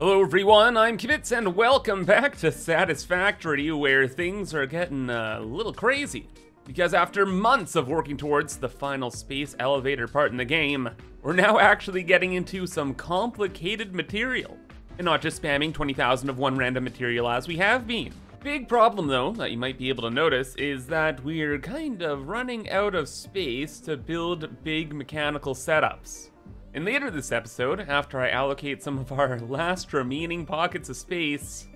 Hello everyone, I'm Kibitz and welcome back to Satisfactory where things are getting uh, a little crazy. Because after months of working towards the final space elevator part in the game, we're now actually getting into some complicated material. And not just spamming 20,000 of one random material as we have been. Big problem though, that you might be able to notice, is that we're kind of running out of space to build big mechanical setups. And later this episode, after I allocate some of our last remaining pockets of space,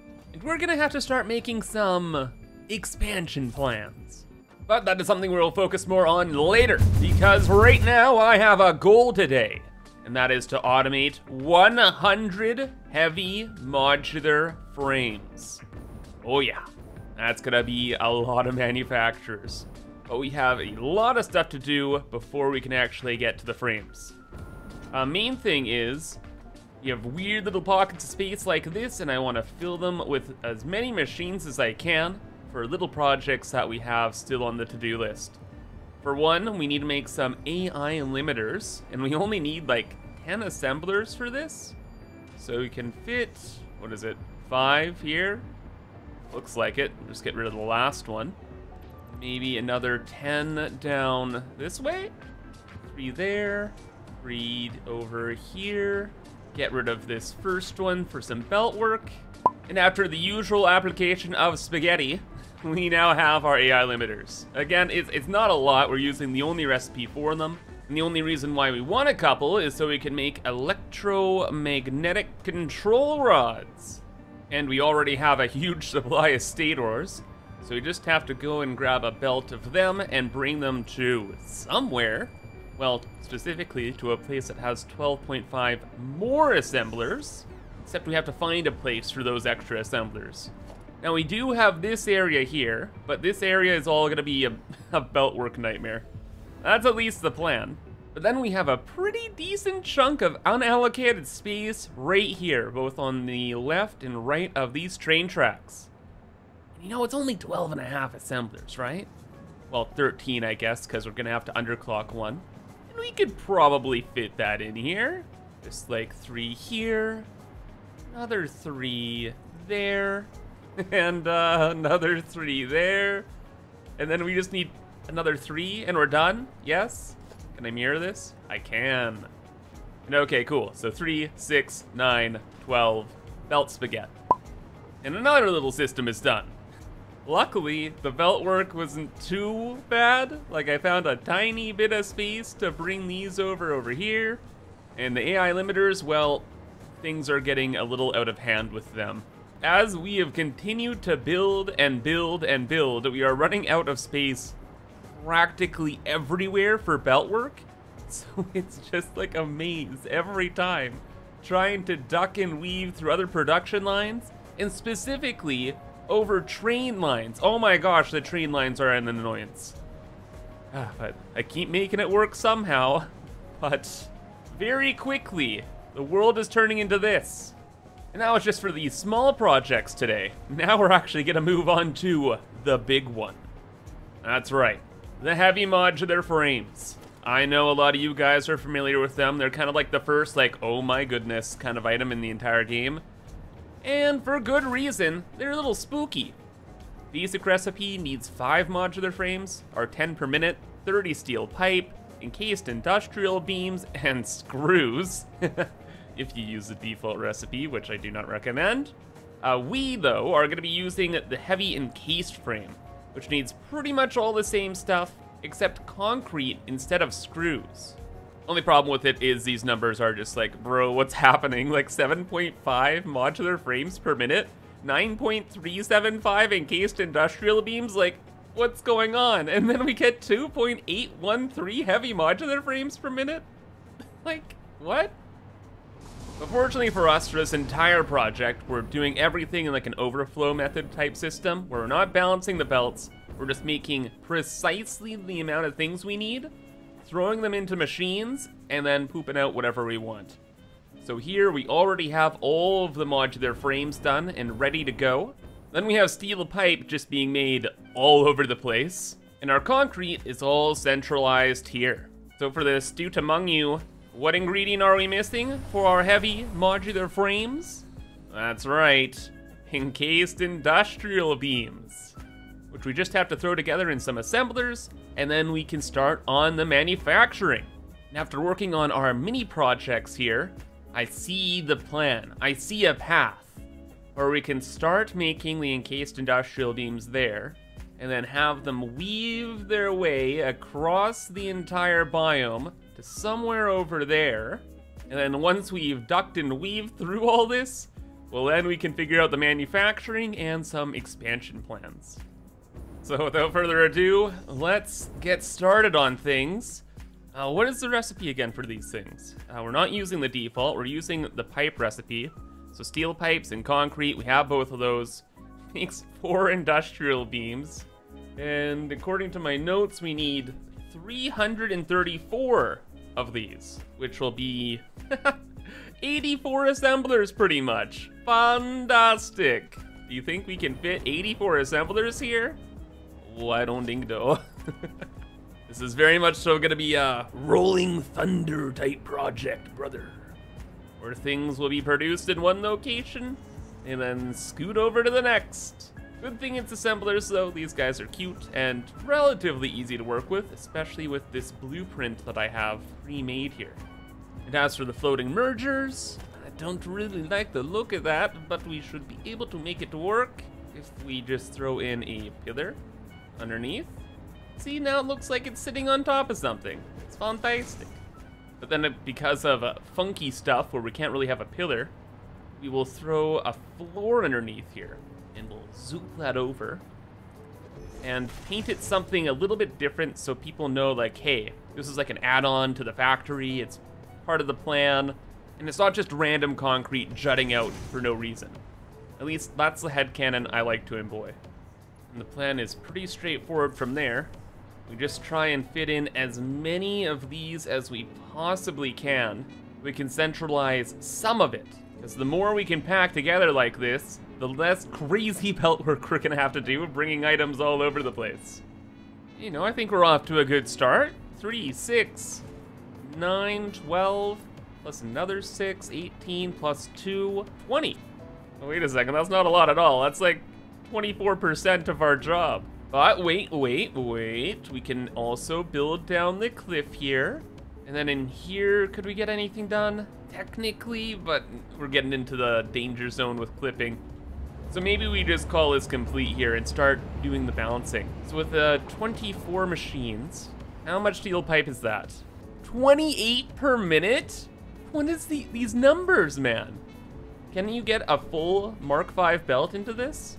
we're gonna have to start making some expansion plans. But that is something we'll focus more on later, because right now I have a goal today, and that is to automate 100 heavy modular frames. Oh yeah, that's gonna be a lot of manufacturers. But we have a lot of stuff to do before we can actually get to the frames. Uh, main thing is, you have weird little pockets of space like this, and I want to fill them with as many machines as I can for little projects that we have still on the to-do list. For one, we need to make some AI limiters, and we only need like 10 assemblers for this. So we can fit, what is it, five here? Looks like it. Just get rid of the last one. Maybe another 10 down this way. Three there. Three over here. Get rid of this first one for some belt work. And after the usual application of spaghetti, we now have our AI limiters. Again, it's, it's not a lot. We're using the only recipe for them. And the only reason why we want a couple is so we can make electromagnetic control rods. And we already have a huge supply of stators. So we just have to go and grab a belt of them and bring them to somewhere. Well, specifically to a place that has 12.5 more assemblers. Except we have to find a place for those extra assemblers. Now we do have this area here, but this area is all gonna be a, a beltwork nightmare. That's at least the plan. But then we have a pretty decent chunk of unallocated space right here, both on the left and right of these train tracks. And you know, it's only 12 and a half assemblers, right? Well, 13, I guess, because we're gonna have to underclock one. We could probably fit that in here. Just like three here, another three there, and uh, another three there. And then we just need another three and we're done, yes? Can I mirror this? I can. And okay, cool. So three, six, nine, 12, belt spaghetti. And another little system is done. Luckily, the belt work wasn't too bad. Like I found a tiny bit of space to bring these over over here. And the AI limiters, well, things are getting a little out of hand with them. As we have continued to build and build and build, we are running out of space practically everywhere for belt work. So it's just like a maze every time, trying to duck and weave through other production lines, and specifically over train lines. Oh my gosh, the train lines are an annoyance. Ah, but I keep making it work somehow. But very quickly, the world is turning into this. And that was just for these small projects today. Now we're actually gonna move on to the big one. That's right, the heavy modular frames. I know a lot of you guys are familiar with them. They're kind of like the first, like, oh my goodness kind of item in the entire game. And for good reason, they're a little spooky. Basic recipe needs 5 modular frames, or 10 per minute, 30 steel pipe, encased industrial beams, and screws. if you use the default recipe, which I do not recommend. Uh, we, though, are going to be using the heavy encased frame, which needs pretty much all the same stuff, except concrete instead of screws. Only problem with it is these numbers are just like, bro, what's happening? Like 7.5 modular frames per minute? 9.375 encased industrial beams? Like, what's going on? And then we get 2.813 heavy modular frames per minute? like, what? But fortunately for us, for this entire project, we're doing everything in like an overflow method type system, where we're not balancing the belts, we're just making precisely the amount of things we need, throwing them into machines, and then pooping out whatever we want. So here we already have all of the modular frames done and ready to go. Then we have steel pipe just being made all over the place. And our concrete is all centralized here. So for the astute among you, what ingredient are we missing for our heavy modular frames? That's right. Encased industrial beams. Which we just have to throw together in some assemblers, and then we can start on the manufacturing. And after working on our mini projects here, I see the plan. I see a path where we can start making the encased industrial beams there, and then have them weave their way across the entire biome to somewhere over there. And then once we've ducked and weaved through all this, well then we can figure out the manufacturing and some expansion plans. So without further ado, let's get started on things. Uh, what is the recipe again for these things? Uh, we're not using the default, we're using the pipe recipe. So steel pipes and concrete, we have both of those. Makes four industrial beams. And according to my notes, we need 334 of these, which will be 84 assemblers pretty much. Fantastic. Do you think we can fit 84 assemblers here? I don't think so. this is very much so gonna be a rolling thunder type project, brother. Where things will be produced in one location and then scoot over to the next. Good thing it's assemblers though, these guys are cute and relatively easy to work with, especially with this blueprint that I have pre-made here. And as for the floating mergers, I don't really like the look of that, but we should be able to make it work if we just throw in a pillar underneath. See, now it looks like it's sitting on top of something. It's fantastic. But then because of uh, funky stuff where we can't really have a pillar, we will throw a floor underneath here and we'll zoop that over and paint it something a little bit different so people know like, hey, this is like an add-on to the factory, it's part of the plan, and it's not just random concrete jutting out for no reason. At least that's the headcanon I like to employ. And the plan is pretty straightforward from there. We just try and fit in as many of these as we possibly can. We can centralize some of it, because the more we can pack together like this, the less crazy belt work we're gonna have to do bringing items all over the place. You know, I think we're off to a good start. 3, 6, 9, 12, plus another 6, 18, plus 2, 20. Oh, wait a second, that's not a lot at all. That's like 24% of our job. But wait, wait, wait. We can also build down the cliff here. And then in here, could we get anything done? Technically, but we're getting into the danger zone with clipping. So maybe we just call this complete here and start doing the balancing. So with uh, 24 machines, how much steel pipe is that? 28 per minute? What is the, these numbers, man? Can you get a full Mark V belt into this?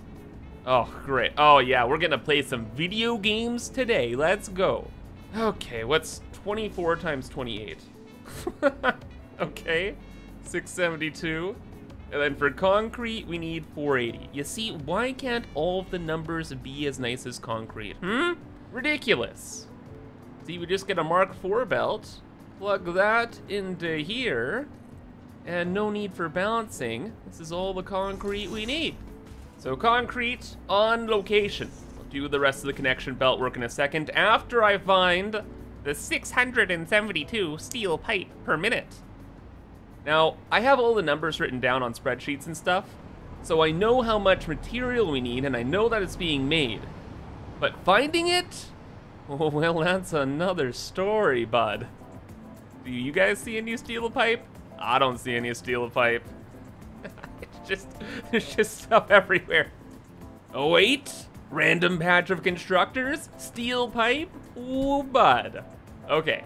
Oh, great. Oh, yeah, we're gonna play some video games today. Let's go. Okay, what's 24 times 28? okay, 672. And then for concrete, we need 480. You see, why can't all of the numbers be as nice as concrete? Hmm? Ridiculous. See, we just get a Mark IV belt, plug that into here, and no need for balancing. This is all the concrete we need. So concrete on location. I'll do the rest of the connection belt work in a second after I find the 672 steel pipe per minute. Now, I have all the numbers written down on spreadsheets and stuff, so I know how much material we need and I know that it's being made. But finding it? Oh, well, that's another story, bud. Do you guys see any steel pipe? I don't see any steel pipe. Just, there's just stuff everywhere. Oh, wait, random patch of constructors, steel pipe, ooh, bud. Okay,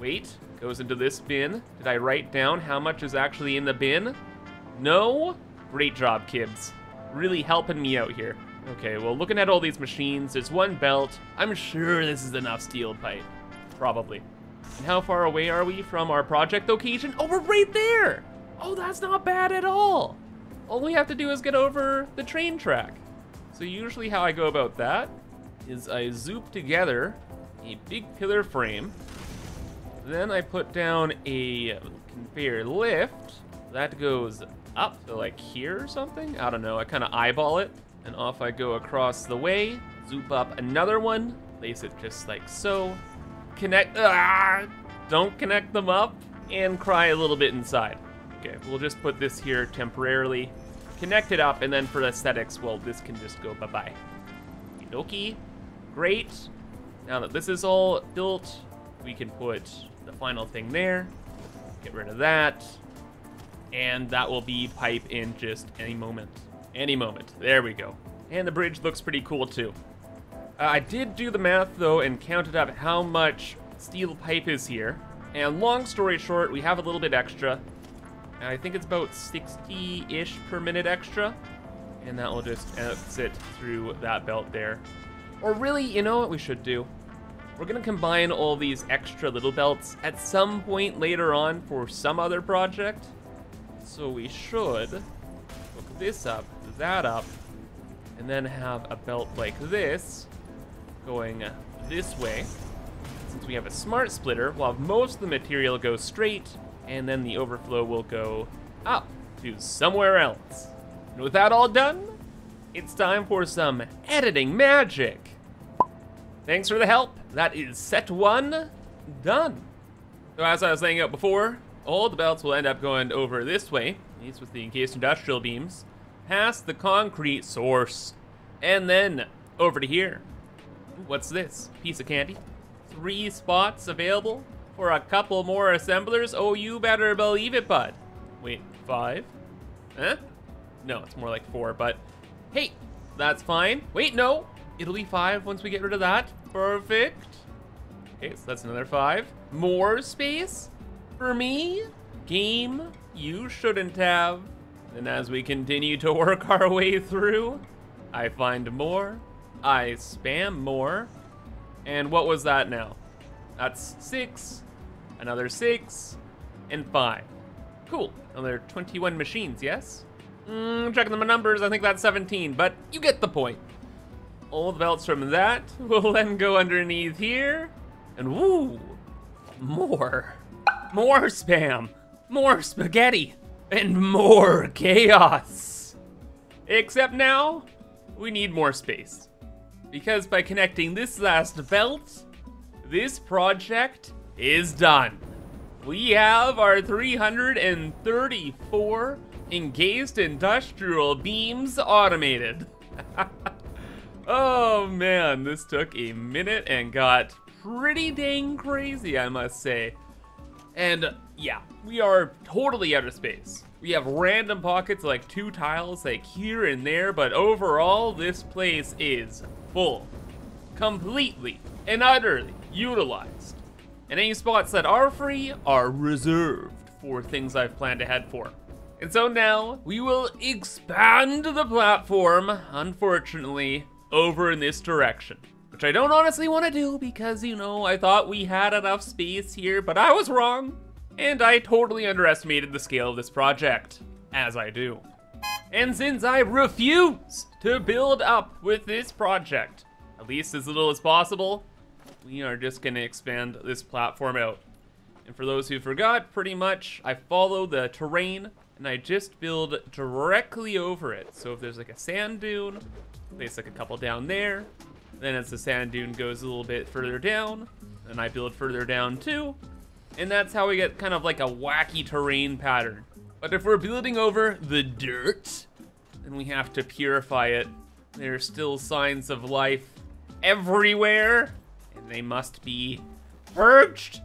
wait, goes into this bin. Did I write down how much is actually in the bin? No? Great job, kids. Really helping me out here. Okay, well, looking at all these machines, there's one belt. I'm sure this is enough steel pipe. Probably. And how far away are we from our project location? Oh, we're right there! Oh, that's not bad at all! All we have to do is get over the train track. So usually how I go about that is I zoop together a big pillar frame then I put down a conveyor lift. That goes up to like here or something. I don't know. I kind of eyeball it. And off I go across the way. Zoop up another one. Place it just like so. Connect. Ah, don't connect them up. And cry a little bit inside. Okay, we'll just put this here temporarily, connect it up, and then for aesthetics, well, this can just go bye-bye. Okie Great. Now that this is all built, we can put the final thing there. Get rid of that. And that will be pipe in just any moment. Any moment. There we go. And the bridge looks pretty cool too. Uh, I did do the math though and counted up how much steel pipe is here. And long story short, we have a little bit extra. I think it's about 60-ish per minute extra. And that will just uh, exit through that belt there. Or really, you know what we should do? We're gonna combine all these extra little belts at some point later on for some other project. So we should hook this up, that up, and then have a belt like this going this way. Since we have a smart splitter, we'll have most of the material go straight, and then the overflow will go up to somewhere else. And with that all done, it's time for some editing magic. Thanks for the help. That is set one done. So as I was laying out before, all the belts will end up going over this way, these with the encased industrial beams, past the concrete source, and then over to here. What's this? Piece of candy? Three spots available for a couple more assemblers? Oh, you better believe it, bud. Wait, five? Huh? No, it's more like four, but hey, that's fine. Wait, no, It'll be five once we get rid of that. Perfect. Okay, so that's another five. More space for me? Game you shouldn't have. And as we continue to work our way through, I find more, I spam more. And what was that now? That's six, another six, and five. Cool, another 21 machines, yes? Mm, checking the numbers, I think that's 17, but you get the point all the belts from that will then go underneath here. And woo, more. More spam. More spaghetti. And more chaos. Except now, we need more space. Because by connecting this last belt, this project is done. We have our 334 encased industrial beams automated. Oh man, this took a minute and got pretty dang crazy, I must say. And yeah, we are totally out of space. We have random pockets like two tiles like here and there, but overall this place is full. Completely and utterly utilized. And any spots that are free are reserved for things I've planned ahead for. And so now we will expand the platform, unfortunately, over in this direction. Which I don't honestly want to do because, you know, I thought we had enough space here, but I was wrong. And I totally underestimated the scale of this project, as I do. And since I refuse to build up with this project, at least as little as possible, we are just gonna expand this platform out. And for those who forgot, pretty much I follow the terrain and I just build directly over it. So if there's like a sand dune Place like a couple down there. Then as the sand dune goes a little bit further down, and I build further down too. And that's how we get kind of like a wacky terrain pattern. But if we're building over the dirt, then we have to purify it. There are still signs of life everywhere, they must be purged.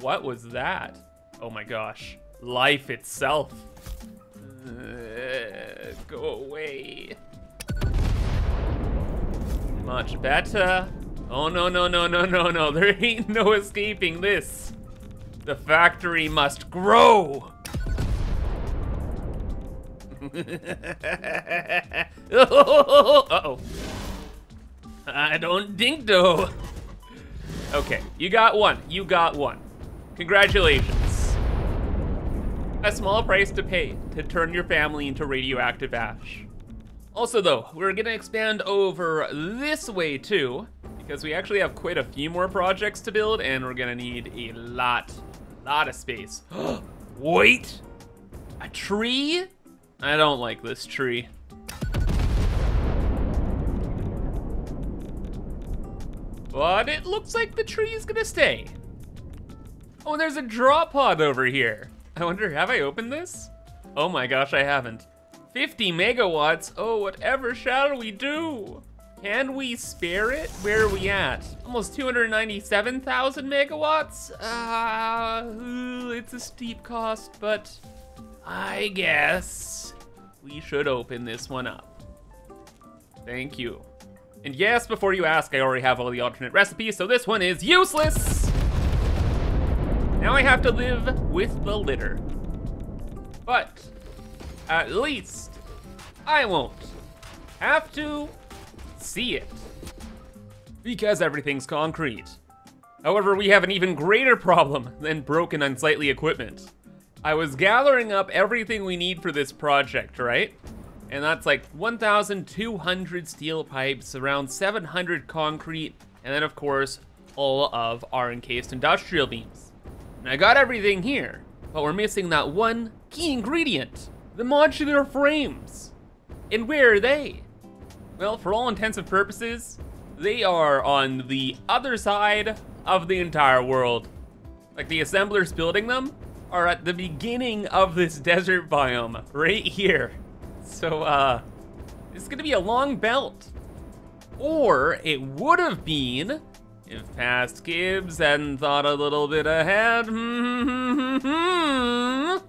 What was that? Oh my gosh, life itself. Uh, go away. Much better. Oh, no, no, no, no, no, no. There ain't no escaping this. The factory must grow. Uh-oh. I don't think so. Okay, you got one. You got one. Congratulations. A small price to pay to turn your family into radioactive ash. Also though, we're gonna expand over this way too, because we actually have quite a few more projects to build and we're gonna need a lot, lot of space. Wait, a tree? I don't like this tree. But it looks like the tree is gonna stay. Oh, there's a drop pod over here. I wonder, have I opened this? Oh my gosh, I haven't. 50 megawatts? Oh, whatever shall we do? Can we spare it? Where are we at? Almost 297,000 megawatts? Uh, it's a steep cost, but I guess we should open this one up. Thank you. And yes, before you ask, I already have all the alternate recipes, so this one is useless! Now I have to live with the litter. But, at least, I won't have to see it. Because everything's concrete. However, we have an even greater problem than broken unsightly equipment. I was gathering up everything we need for this project, right? And that's like 1,200 steel pipes, around 700 concrete, and then of course, all of our encased industrial beams. And I got everything here, but we're missing that one key ingredient, the modular frames. And where are they? Well, for all intents and purposes, they are on the other side of the entire world. Like the assemblers building them are at the beginning of this desert biome, right here. So, uh, it's gonna be a long belt. Or it would have been if past Gibbs hadn't thought a little bit ahead.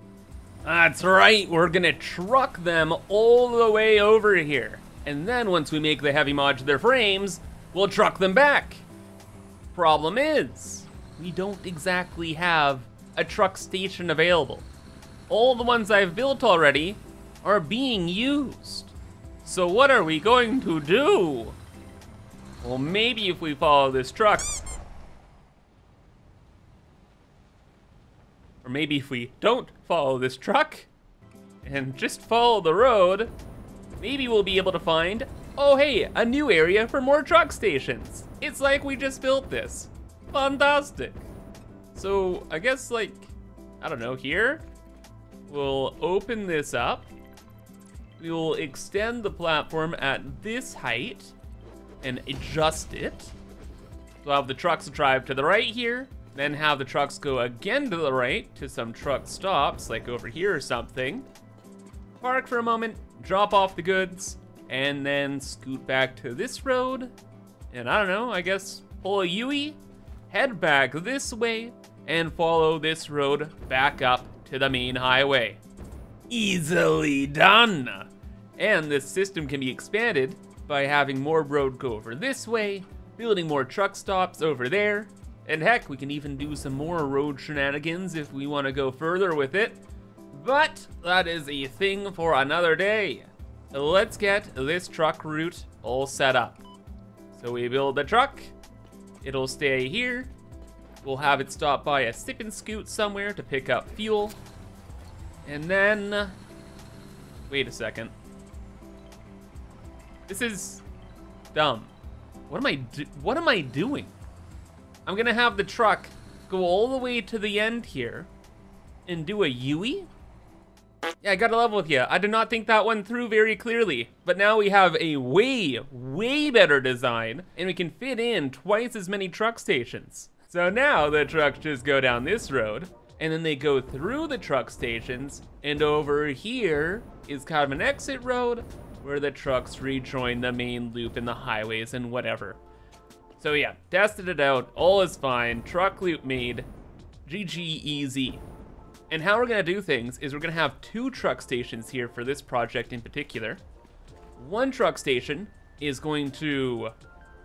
That's right, we're gonna truck them all the way over here. And then once we make the heavy modular frames, we'll truck them back. Problem is, we don't exactly have a truck station available. All the ones I've built already are being used. So what are we going to do? Well, maybe if we follow this truck. Or maybe if we don't follow this truck and just follow the road, maybe we'll be able to find, oh hey, a new area for more truck stations. It's like we just built this. Fantastic. So I guess like, I don't know, here, we'll open this up. We will extend the platform at this height and adjust it. So have the trucks drive to the right here, then have the trucks go again to the right to some truck stops, like over here or something. Park for a moment, drop off the goods, and then scoot back to this road. And I don't know, I guess pull a Yui, head back this way, and follow this road back up to the main highway. Easily done! And this system can be expanded by having more road go over this way, building more truck stops over there, and heck, we can even do some more road shenanigans if we want to go further with it. But that is a thing for another day. Let's get this truck route all set up. So we build the truck, it'll stay here, we'll have it stop by a sip and scoot somewhere to pick up fuel, and then, wait a second. This is dumb. What am I what am I doing? I'm gonna have the truck go all the way to the end here and do a Yui? Yeah, I gotta level with you. I did not think that one through very clearly, but now we have a way, way better design, and we can fit in twice as many truck stations. So now the trucks just go down this road, and then they go through the truck stations, and over here is kind of an exit road where the trucks rejoin the main loop and the highways and whatever. So yeah, tested it out, all is fine, truck loop made, GG easy. And how we're gonna do things is we're gonna have two truck stations here for this project in particular. One truck station is going to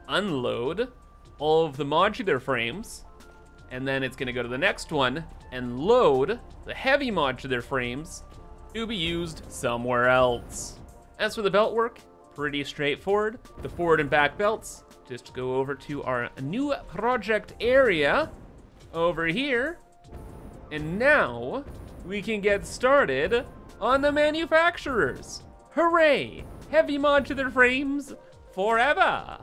unload all of the modular frames, and then it's gonna go to the next one and load the heavy modular frames to be used somewhere else. As for the belt work, pretty straightforward. The forward and back belts just go over to our new project area over here. And now we can get started on the manufacturers. Hooray! Heavy modular frames forever.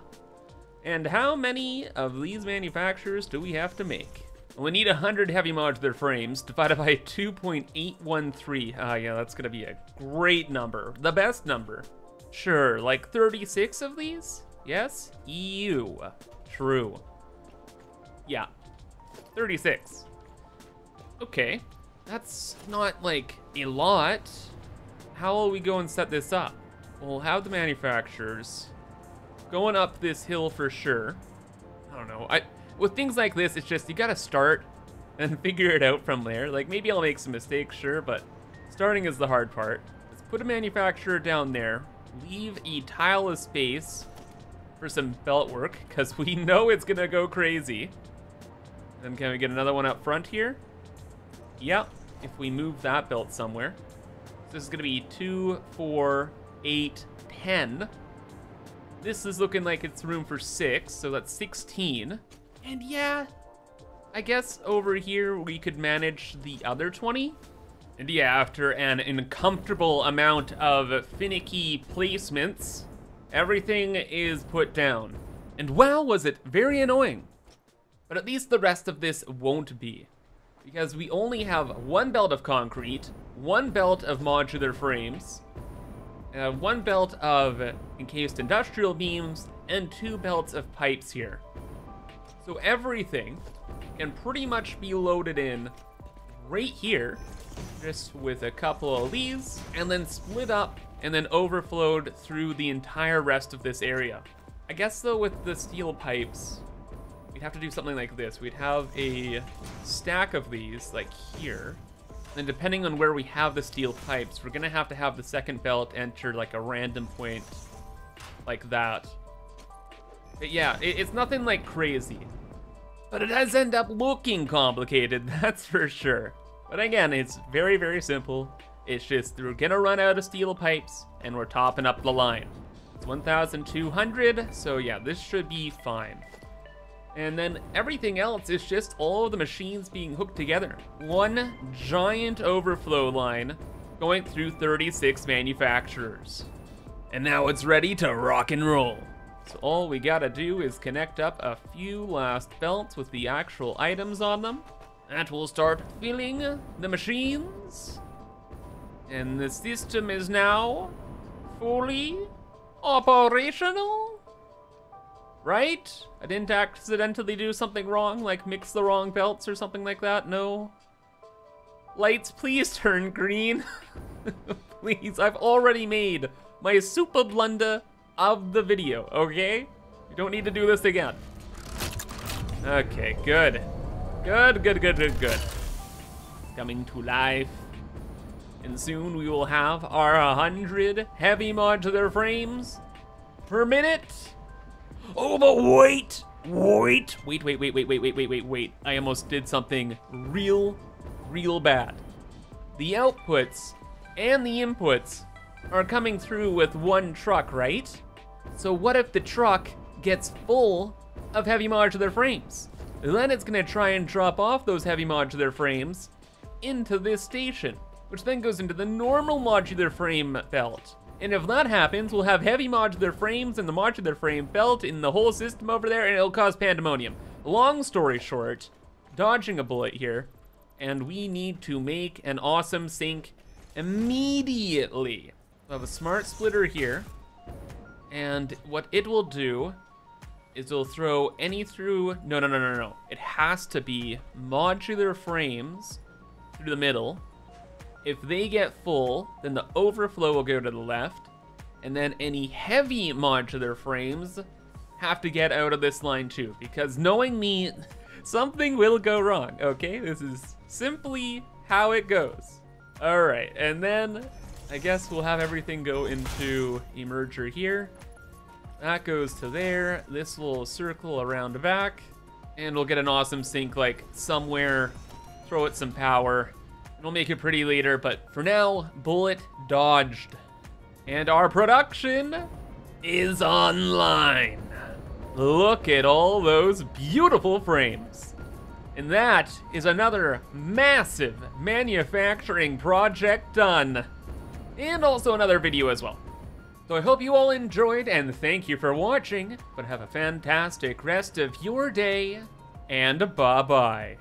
And how many of these manufacturers do we have to make? We need 100 heavy modular frames divided by 2.813. Ah, uh, yeah, that's gonna be a great number. The best number. Sure, like 36 of these? Yes? Ew. True. Yeah. 36. Okay. that's not like a lot. How will we go and set this up? We'll have the manufacturers going up this hill for sure. I don't know. I with things like this, it's just you gotta start and figure it out from there. Like maybe I'll make some mistakes, sure, but starting is the hard part. Let's put a manufacturer down there. Leave a tile of space for some belt work, because we know it's gonna go crazy. Then can we get another one up front here? Yep, if we move that belt somewhere. So this is gonna be two, four, eight, ten. This is looking like it's room for six, so that's 16. And yeah, I guess over here we could manage the other 20. And yeah, after an uncomfortable amount of finicky placements, everything is put down. And wow, was it very annoying. But at least the rest of this won't be. Because we only have one belt of concrete, one belt of modular frames, uh, one belt of encased industrial beams, and two belts of pipes here. So everything can pretty much be loaded in right here, just with a couple of these, and then split up and then overflowed through the entire rest of this area. I guess though with the steel pipes, we'd have to do something like this. We'd have a stack of these, like here, and depending on where we have the steel pipes, we're gonna have to have the second belt enter like a random point like that. But yeah, it, it's nothing like crazy. But it does end up looking complicated, that's for sure. But again, it's very, very simple. It's just we're gonna run out of steel pipes and we're topping up the line. It's 1,200, so yeah, this should be fine. And then everything else is just all the machines being hooked together. One giant overflow line going through 36 manufacturers. And now it's ready to rock and roll. So all we gotta do is connect up a few last belts with the actual items on them. That will start filling the machines. And the system is now fully operational right? I didn't accidentally do something wrong, like mix the wrong belts or something like that, no? Lights, please turn green. please, I've already made my super blunder of the video, okay? You don't need to do this again. Okay, good. Good, good, good, good, good. Coming to life. And soon we will have our 100 heavy modular frames per minute Oh, but wait! Wait! Wait, wait, wait, wait, wait, wait, wait, wait, wait. I almost did something real, real bad. The outputs and the inputs are coming through with one truck, right? So what if the truck gets full of heavy modular frames? Then it's gonna try and drop off those heavy modular frames into this station, which then goes into the normal modular frame belt. And if that happens, we'll have heavy modular frames and the modular frame belt in the whole system over there, and it'll cause pandemonium. Long story short, dodging a bullet here, and we need to make an awesome sink immediately. We have a smart splitter here, and what it will do is it'll throw any through, no, no, no, no, no. It has to be modular frames through the middle, if they get full, then the overflow will go to the left, and then any heavy modular frames have to get out of this line too, because knowing me, something will go wrong, okay? This is simply how it goes. All right, and then I guess we'll have everything go into emerger here. That goes to there. This will circle around back, and we'll get an awesome sink like somewhere, throw it some power, It'll make it pretty later, but for now, bullet dodged. And our production is online. Look at all those beautiful frames. And that is another massive manufacturing project done. And also another video as well. So I hope you all enjoyed and thank you for watching, but have a fantastic rest of your day and bye-bye.